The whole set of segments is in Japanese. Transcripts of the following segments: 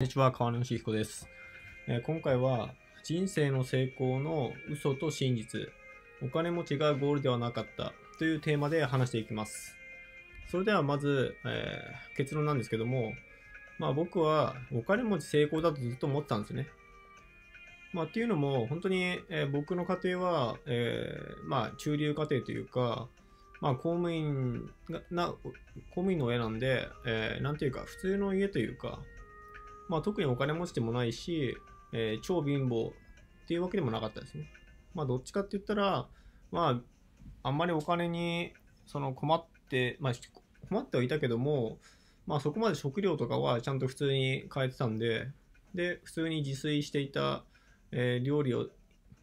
こんにちは、川野義彦です、えー今回は人生の成功の嘘と真実、お金持ちがゴールではなかったというテーマで話していきます。それではまず、えー結論なんですけども、まあ僕はお金持ち成功だとずっと思ってたんですね。まあっていうのも本当に、えー僕の家庭は、えまあ中流家庭というか、まあ公務員がな公務員の親なんで、えーていうか普通の家というか、まあ、特にお金持ちでもないし、えー超貧乏っていうわけでもなかったですね。まあ、どっちかって言ったら、まあ、あんまりお金にその困って、まあ、困ってはいたけども、まあ、そこまで食料とかはちゃんと普通に買えてたんで、で、普通に自炊していた、えー料理を、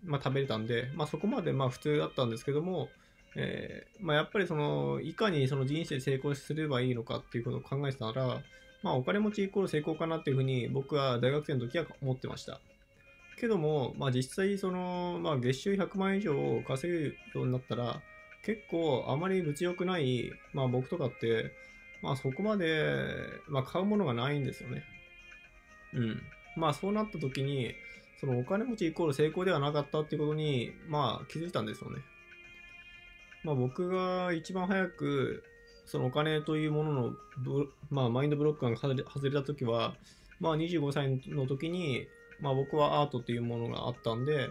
まあ、食べれたんで、まあ、そこまでまあ普通だったんですけども、えーまあ、やっぱりそのいかにその人生成功すればいいのかっていうことを考えてたら、まあ、お金持ちイコール成功かなっていうふうに僕は大学生の時は思ってました。けども、まあ、実際その、まあ、月収100万円以上稼げるようになったら、結構あまり物欲ない、まあ、僕とかって、まあ、そこまで、まあ、買うものがないんですよね。うん。まあ、そうなった時に、そのお金持ちイコール成功ではなかったっていうことに、まあ、気づいたんですよね。まあ、僕が一番早く、そのお金というもののブ、まあ、マインドブロックが外れ外れた時は、まあ、25歳の時に、まあ、僕はアートっていうものがあったんで、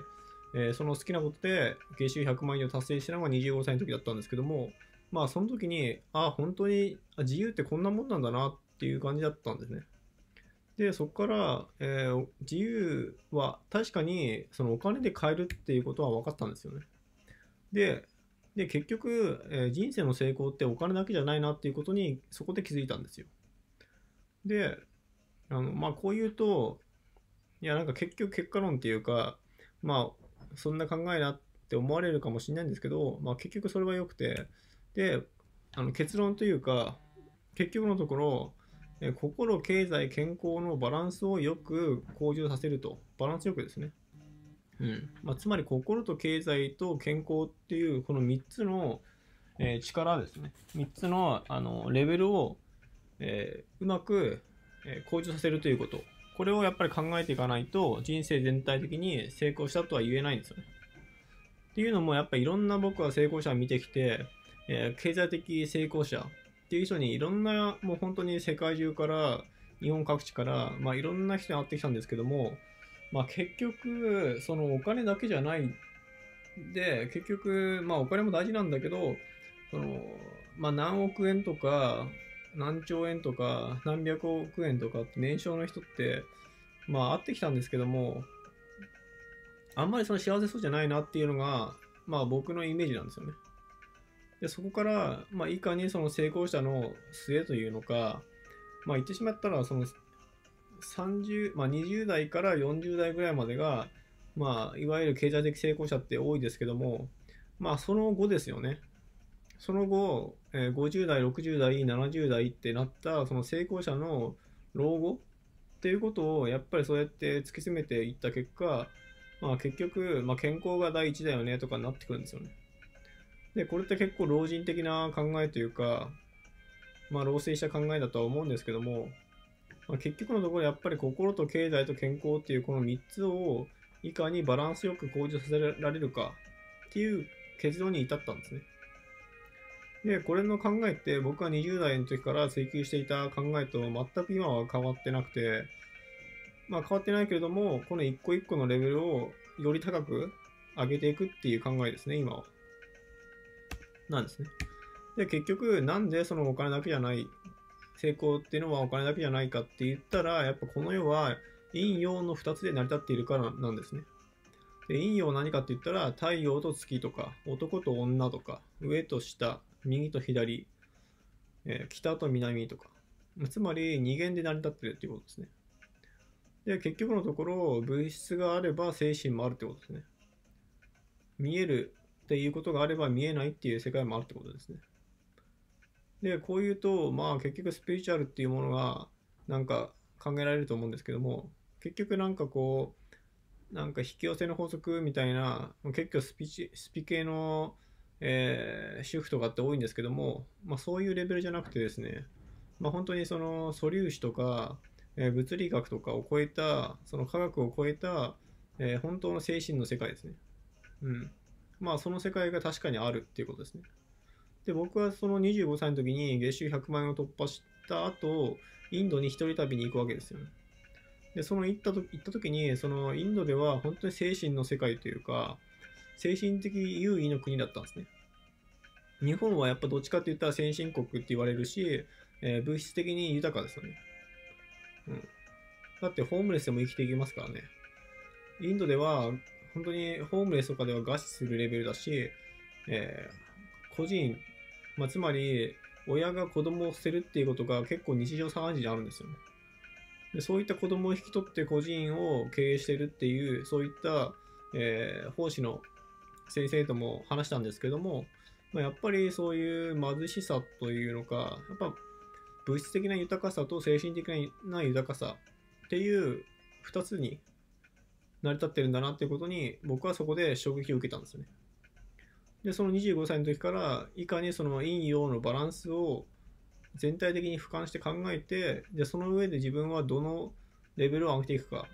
えーその好きなことで月収100万円を達成したのが25歳の時だったんですけども、まあ、その時に、ああ、本当に自由ってこんなもんなんだなっていう感じだったんですね。で、そこから、えー自由は確かにそのお金で買えるっていうことは分かったんですよね。で、で結局、えー人生の成功ってお金だけじゃないなっていうことにそこで気づいたんですよ。で、あのまあこう言うと、いやなんか結局結果論っていうか、まあそんな考えなって思われるかもしれないんですけど、まあ結局それは良くて、で、あの結論というか、結局のところ、え心、経済、健康のバランスをよく向上させると。バランスよくですね。うん。まあ、つまり心と経済と健康っていうこの3つの、えー力ですね。3つのあのレベルを、えーうまく、えー向上させるということ。これをやっぱり考えていかないと人生全体的に成功したとは言えないんですよね。っていうのもやっぱりいろんな僕は成功者を見てきて、えー経済的成功者っていう人にいろんなもう本当に世界中から日本各地から、まあ、いろんな人に会ってきたんですけどもまあ結局、そのお金だけじゃない。で、結局、まあお金も大事なんだけど、その、まあ何億円とか、何兆円とか、何百億円とかって年商の人って、まあ会ってきたんですけども、あんまりその幸せそうじゃないなっていうのが、まあ僕のイメージなんですよね。で、そこから、まあいかにその成功者の末というのか、まあ言ってしまったら、その30、まあ、20代から40代ぐらいまでが、まあ、いわゆる経済的成功者って多いですけども、まあ、その後ですよね。その後、えー50代、60代、70代ってなった、その成功者の老後っていうことを、やっぱりそうやって突き詰めていった結果、まあ、結局、まあ、健康が第一だよねとかになってくるんですよね。で、これって結構老人的な考えというか、まあ、老成した考えだとは思うんですけども、まあ、結局のところやっぱり心と経済と健康っていうこの3つをいかにバランスよく向上させられるかっていう結論に至ったんですね。で、これの考えって僕は20代の時から追求していた考えと全く今は変わってなくて、まあ変わってないけれども、この一個一個のレベルをより高く上げていくっていう考えですね、今は。なんですね。で、結局なんでそのお金だけじゃない成功っていうのはお金だけじゃないかって言ったら、やっぱこの世は陰陽の2つで成り立っているからなんですね。で陰陽何かって言ったら、太陽と月とか、男と女とか、上と下、右と左、えー北と南とか、つまり二元で成り立ってるっていうことですね。で、結局のところ、物質があれば精神もあるってことですね。見えるっていうことがあれば見えないっていう世界もあるってことですね。で、こう言うと、まあ結局スピリチュアルっていうものがなんか考えられると思うんですけども、結局なんかこう、なんか引き寄せの法則みたいな、結局スピチスピ系の、えー主婦とかって多いんですけども、まあそういうレベルじゃなくてですね、まあ本当にその素粒子とか、えー物理学とかを超えた、その科学を超えた、えー本当の精神の世界ですね。うん。まあ、その世界が確かにあるっていうことですね。で、僕はその25歳の時に月収100万円を突破した後、インドに一人旅に行くわけですよね。で、その行ったと行った時に、そのインドでは本当に精神の世界というか、精神的優位の国だったんですね。日本はやっぱどっちかって言ったら先進国って言われるし、えー物質的に豊かですよね。うん。だってホームレスでも生きていけますからね。インドでは本当にホームレスとかでは餓死するレベルだし、えー個人、まあ、つまり親が子供を捨てるっていうことが結構日常茶飯事にあるんですよね。でそういった子供を引き取って個人を経営してるっていう、そういった、えー奉仕の先生とも話したんですけども、まあ、やっぱりそういう貧しさというのか、やっぱ物質的な豊かさと精神的な豊かさっていう2つに成り立ってるんだなっていうことに僕はそこで衝撃を受けたんですよね。で、その25歳の時からいかにその陰陽のバランスを全体的に俯瞰して考えて、で、その上で自分はどのレベルを上げていくか、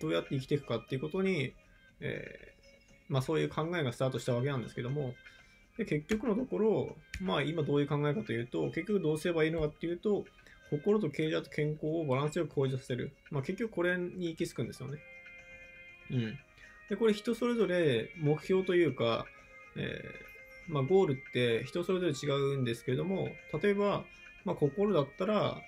どうやって生きていくかっていうことに、えーまあそういう考えがスタートしたわけなんですけども、で結局のところ、まあ今どういう考えかというと、結局どうすればいいのかっていうと、心と経済と健康をバランスよく向上させる。まあ結局これに行き着くんですよね。うん。で、これ人それぞれ目標というか、えーまあゴールって人それぞれ違うんですけれども、例えば、まあ心だったら、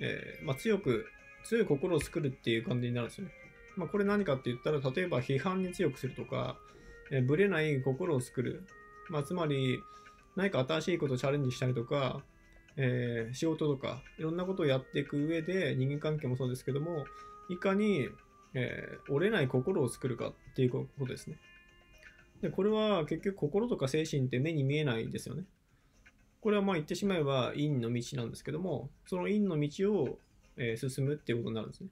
えーまあ強く、強い心を作るっていう感じになるんですよね。まこれ何かって言ったら、例えば批判に強くするとか、えーぶれない心を作る。ま、つまり、何か新しいことをチャレンジしたりとか、えー仕事とか、いろんなことをやっていく上で、人間関係もそうですけども、いかに、えー折れない心を作るかっていうことですね。で、これは結局心とか精神って目に見えないですよね。これはまあ言ってしまえば陰の道なんですけども、その陰の道を、え進むっていうことになるんですね。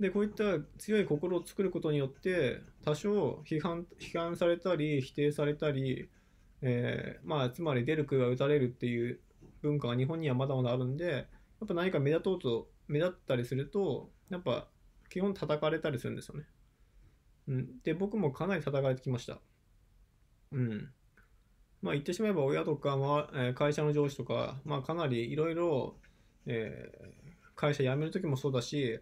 で、こういった強い心を作ることによって、多少批判批判されたり、否定されたり、えーまあ、つまり出る杭は打たれるっていう文化が日本にはまだまだあるんで、やっぱ何か目立とうと、目立ったりすると、やっぱ基本叩かれたりするんですよね。うん。で、僕もかなり叩かれてきました。うん。まあ言ってしまえば親とか、まあえー会社の上司とか、まあかなりいろいろ、えー会社辞める時もそうだし、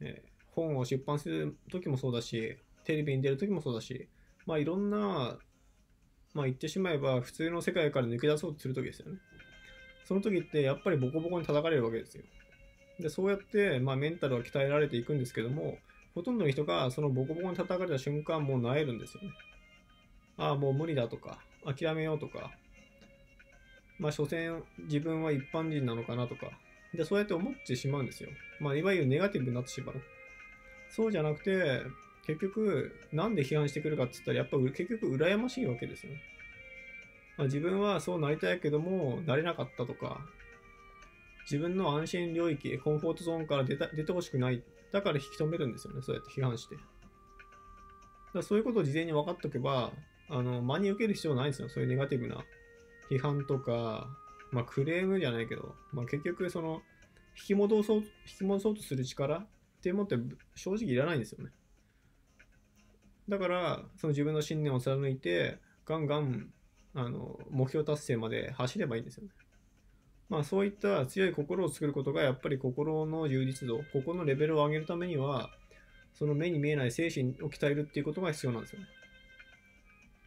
えー本を出版する時もそうだし、テレビに出る時もそうだし、まあいろんな、まあ言ってしまえば普通の世界から抜け出そうとする時ですよね。その時ってやっぱりボコボコに叩かれるわけですよ。で、そうやって、まあメンタルは鍛えられていくんですけども、ほとんどの人がそのボコボコに叩かれた瞬間もう萎えるんですよね。ああ、もう無理だとか、諦めようとか、まあ所詮自分は一般人なのかなとか、で、そうやって思ってしまうんですよ。まあいわゆるネガティブになってしまう。そうじゃなくて、結局、なんで批判してくるかって言ったら、やっぱ結局羨ましいわけですよね。まあ、自分はそうなりたいけども、なれなかったとか、自分の安心領域、コンフォートゾーンから出た出てほしくない。だから引き止めるんですよね、そうやって批判して。だそういうことを事前に分かっておけば、あの、真に受ける必要ないんですよ、そういうネガティブな批判とか、まあクレームじゃないけど、まあ結局その、引き戻そう、引き戻そうとする力っていうものって正直いらないんですよね。だから、その自分の信念を貫いて、ガンガン、あの、目標達成まで走ればいいんですよね。まあそういった強い心を作ることがやっぱり心の充実度、心のレベルを上げるためには、その目に見えない精神を鍛えるっていうことが必要なんですよね。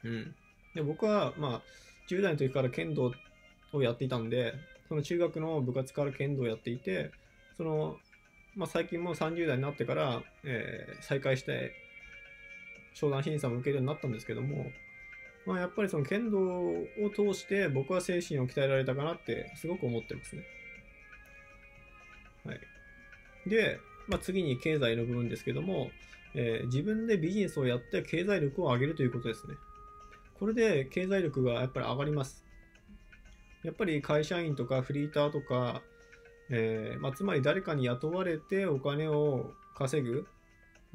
うん。で僕は、まあ、10代の時から剣道をやっていたんで、その中学の部活から剣道をやっていて、その、まあ最近も30代になってから、えー再開して、商談審査も受けるようになったんですけども、まあやっぱりその剣道を通して僕は精神を鍛えられたかなってすごく思ってますね。はい。で、まあ次に経済の部分ですけども、えー自分でビジネスをやって経済力を上げるということですね。これで経済力がやっぱり上がります。やっぱり会社員とかフリーターとか、えーまあ、つまり誰かに雇われてお金を稼ぐ、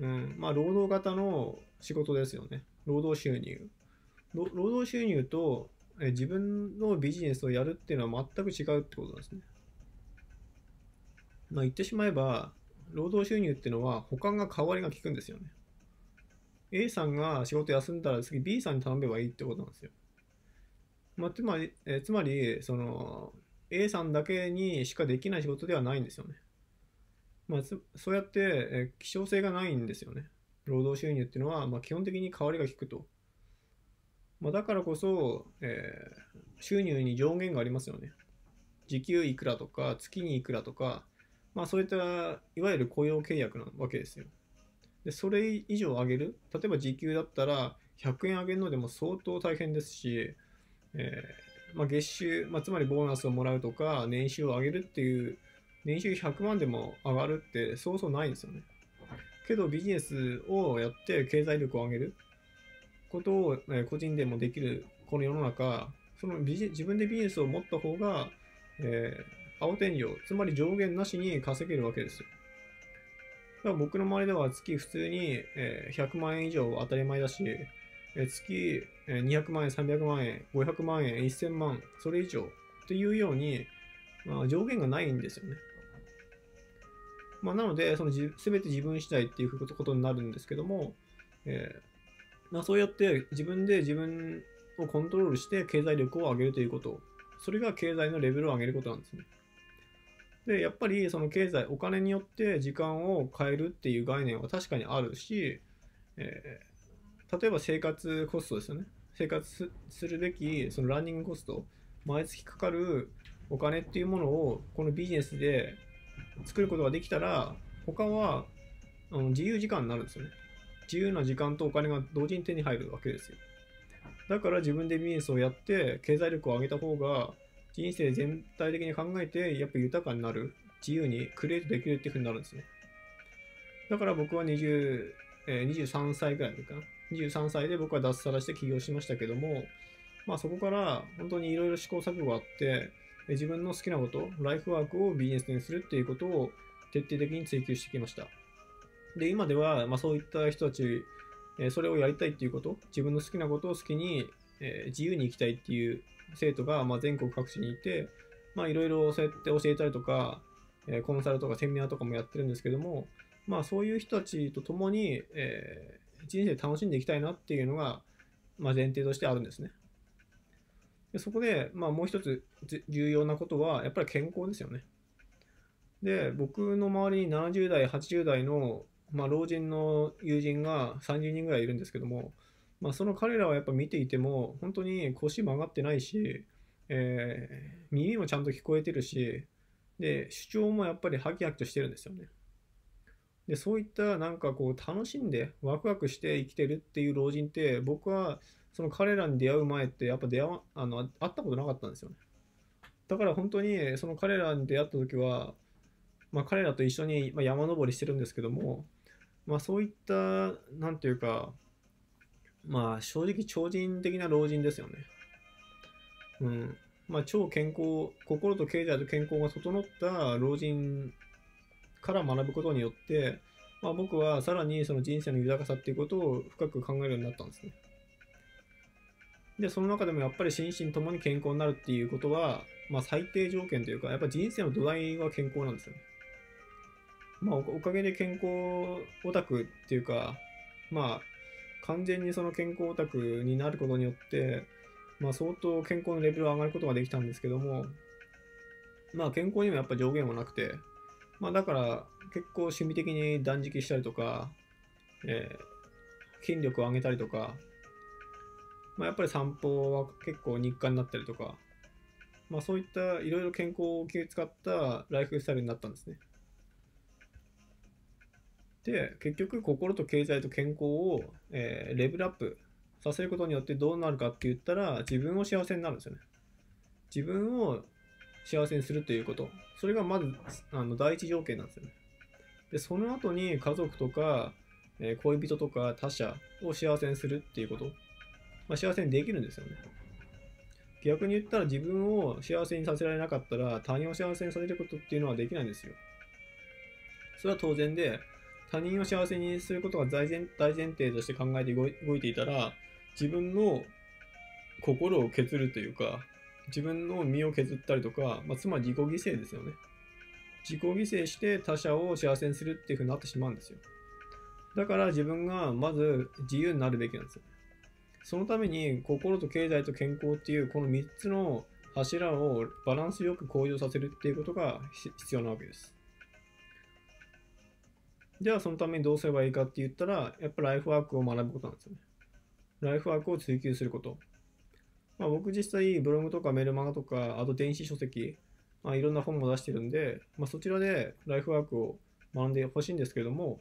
うん、まあ労働型の仕事ですよね。労働収入。労働収入と、自分のビジネスをやるっていうのは全く違うってことなんですね。まあ言ってしまえば、労働収入っていうのは保管が代わりが効くんですよね。A さんが仕事休んだら次 B さんに頼めばいいってことなんですよ。まあ、つまり、えつまり、その、A さんだけにしかできない仕事ではないんですよね。まあ、そうやって、え希少性がないんですよね。労働収入っていうのは、まあ、基本的に代わりが効くと。まあ、だからこそ、えー、収入に上限がありますよね。時給いくらとか、月にいくらとか、まあそういったいわゆる雇用契約なわけですよ。で、それ以上上げる例えば時給だったら100円上げるのでも相当大変ですし、えー、まあ、月収、まあ、つまりボーナスをもらうとか、年収を上げるっていう、年収100万でも上がるってそうそうないんですよね。けどビジネスをやって経済力を上げることを、個人でもできるこの世の中、そのビジ自分でビジネスを持った方が、えー、青天井、つまり上限なしに稼げるわけですよ。だから僕の周りでは月普通に、えー、100万円以上当たり前だし、えー、月200万円、300万円、500万円、1000万、それ以上っていうように、まあ、上限がないんですよね。まあ、なので、そのすべて自分次第っていうことになるんですけども、えーまあ、そうやって自分で自分をコントロールして経済力を上げるということ。それが経済のレベルを上げることなんですね。で、やっぱりその経済、お金によって時間を変えるっていう概念は確かにあるし、えー、例えば生活コストですよね。生活するべきそのランニングコスト、毎月かかるお金っていうものをこのビジネスで作ることができたら、他はあの自由時間になるんですよね。自由な時間とお金が同時に手に入るわけですよ。だから自分でビジネスをやって経済力を上げた方が人生全体的に考えてやっぱ豊かになる。自由にクリエイトできるっていう風になるんですね。だから僕は20、えー、23歳ぐらいかな。23歳で僕は脱サラして起業しましたけどもまあそこから本当にいろいろ試行錯誤があって自分の好きなことライフワークをビジネスにするっていうことを徹底的に追求してきました。で今では、まあ、そういった人たちえそれをやりたいっていうこと、自分の好きなことを好きに、え自由に生きたいっていう生徒が、まあ全国各地にいて、まあいろいろそうやって教えたりとか、えコンサルとかセミナーとかもやってるんですけども、まあそういう人たちと共に、え人生楽しんでいきたいなっていうのが、まあ、前提としてあるんですね。でそこで、まあ、もう一つ重要なことは、やっぱり健康ですよね。で、僕の周りに70代、80代のまあ、老人の友人が30人ぐらいいるんですけども、まあ、その彼らはやっぱ見ていても、本当に腰曲がってないし、えー、耳もちゃんと聞こえてるし、で、主張もやっぱりハキハキとしてるんですよね。で、そういったなんかこう楽しんでワクワクして生きてるっていう老人って、僕はその彼らに出会う前ってやっぱ出会、あの、会ったことなかったんですよね。だから本当にその彼らに出会った時は、まあ彼らと一緒に山登りしてるんですけども、まあそういった、なんていうか、まあ正直超人的な老人ですよね。うん。まあ超健康、心と経済と健康が整った老人から学ぶことによって、まあ僕はさらにその人生の豊かさっていうことを深く考えるようになったんですね。で、その中でもやっぱり心身ともに健康になるっていうことは、まあ最低条件というか、やっぱ人生の土台は健康なんですよね。まあ、おかげで健康オタクっていうか、まあ、完全にその健康オタクになることによって、まあ、相当健康のレベルを上がることができたんですけども、まあ、健康にもやっぱ上限はなくて、まあ、だから結構趣味的に断食したりとか、えー、筋力を上げたりとか、まあ、やっぱり散歩は結構日課になったりとか、まあ、そういったいろいろ健康を気を使ったライフスタイルになったんですね。で、結局、心と経済と健康を、えー、レベルアップさせることによってどうなるかって言ったら、自分を幸せになるんですよね。自分を幸せにするということ。それがまず、あの、第一条件なんですよね。で、その後に家族とか、えー、恋人とか他者を幸せにするっていうこと。まあ、幸せにできるんですよね。逆に言ったら自分を幸せにさせられなかったら他人を幸せにさせることっていうのはできないんですよ。それは当然で、他人を幸せにすることが大前大前提として考えて動いていたら、自分の心を削るというか、自分の身を削ったりとか、まあ、つまり自己犠牲ですよね。自己犠牲して他者を幸せにするっていう風になってしまうんですよ。だから自分がまず自由になるべきなんですよ。そのために心と経済と健康っていうこの3つの柱をバランスよく向上させるっていうことが必要なわけです。じゃあそのためにどうすればいいかって言ったら、やっぱライフワークを学ぶことなんですよね。ライフワークを追求すること。まあ、僕実際ブログとかメルマガとか、あと電子書籍、まあ、いろんな本も出してるんで、まあ、そちらでライフワークを学んでほしいんですけれども、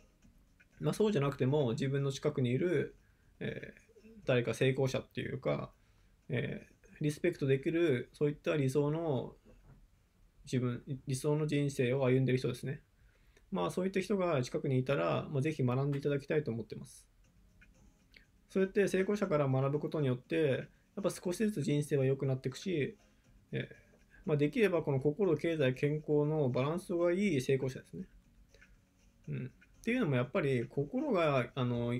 まあ、そうじゃなくても自分の近くにいる、えー、誰か成功者っていうか、えー、リスペクトできるそういった理想の自分理想の人生を歩んでる人ですねまあそういった人が近くにいたら、まあ、ぜひ学んでいただきたいと思ってますそうやって成功者から学ぶことによってやっぱ少しずつ人生は良くなっていくし、えまあ、できればこの心、経済、健康のバランスがいい成功者ですね。うん、っていうのもやっぱり心があの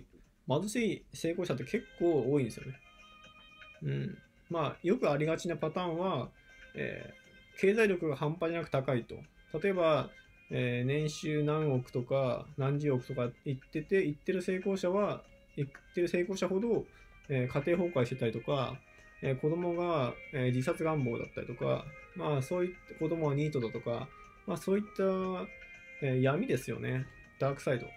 貧しい成功者って結構多いんですよね。うん、まあよくありがちなパターンは、えー、経済力が半端じゃなく高いと。例えば、えー、年収何億とか何十億とか言ってて、言ってる成功者は、言ってる成功者ほど、えー、家庭崩壊してたりとか、えー、子供が、えー、自殺願望だったりとか、まあそういった子供はニートだとか、まあそういった、えー、闇ですよね。ダークサイド。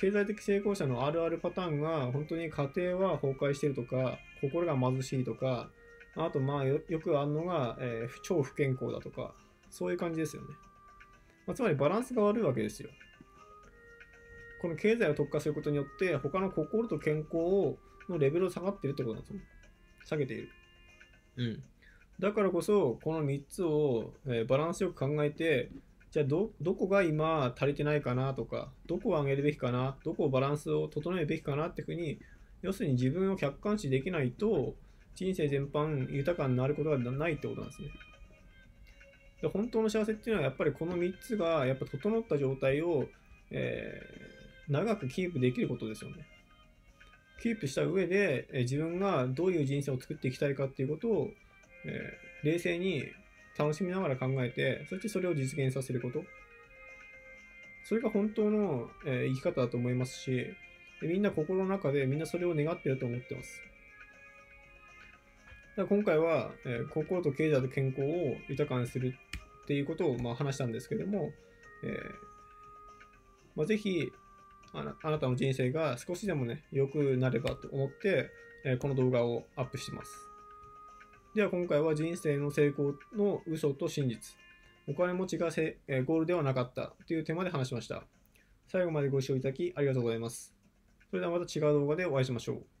経済的成功者のあるあるパターンが本当に家庭は崩壊してるとか、心が貧しいとか、あとまあよくあるのが、えー、超不健康だとか、そういう感じですよね。まあ、つまりバランスが悪いわけですよ。この経済を特化することによって、他の心と健康のレベルを下がってるってことなんですよ。下げている。うん。だからこそ、この3つを、えバランスよく考えて、じゃあど、どこが今足りてないかなとか、どこを上げるべきかな、どこをバランスを整えるべきかなっていうふうに、要するに自分を客観視できないと、人生全般豊かになることがないってことなんですね。で本当の幸せっていうのはやっぱりこの3つがやっぱ整った状態を、えー、長くキープできることですよね。キープした上で、え自分がどういう人生を作っていきたいかっていうことをえー、冷静に楽しみながら考えて、そしてそれを実現させること。それが本当の、えー、生き方だと思いますし、みんな心の中でみんなそれを願ってると思ってます。だ今回は、えー、心と経済と健康を豊かにするっていうことをまあ話したんですけども、えーまあ、ぜひあなあなたの人生が少しでもね、良くなればと思って、えー、この動画をアップしてます。では今回は人生の成功の嘘と真実。お金持ちがせ、えー、ゴールではなかったというテーマで話しました。最後までご視聴いただきありがとうございます。それではまた違う動画でお会いしましょう。